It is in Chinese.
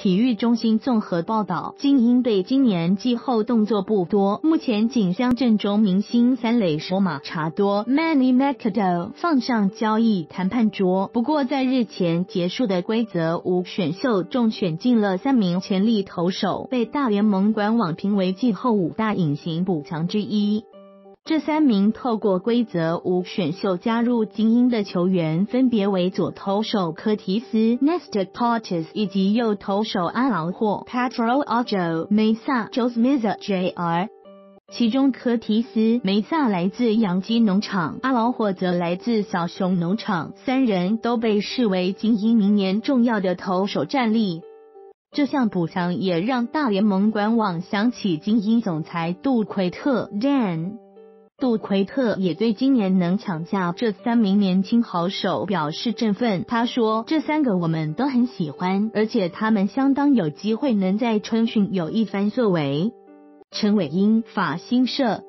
体育中心综合报道，精英队今年季后动作不多，目前仅将阵中明星三垒手马查多 （Manny m a c a d o 放上交易谈判桌。不过，在日前结束的规则五选秀中选进了三名潜力投手，被大联盟官网评为季后五大隐形补强之一。这三名透过规则五选秀加入精英的球员，分别为左投手科提斯 （Nestor Cortes） 以及右投手阿劳霍 （Pedro Ajo Mesa Josmisa Jr.）。其中，科提斯梅萨来自洋基农场，阿劳霍则来自小熊农场，三人都被视为精英明年重要的投手战力。这项补强也让大联盟官网想起精英总裁杜奎特 （Dan）。杜奎特也对今年能抢下这三名年轻好手表示振奋。他说：“这三个我们都很喜欢，而且他们相当有机会能在春训有一番作为。”陈伟英法新社。